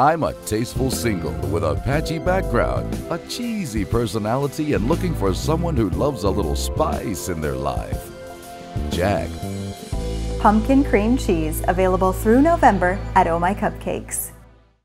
I'm a tasteful single with a patchy background, a cheesy personality, and looking for someone who loves a little spice in their life. Jack. Pumpkin cream cheese available through November at Oh My Cupcakes.